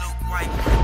Luke White.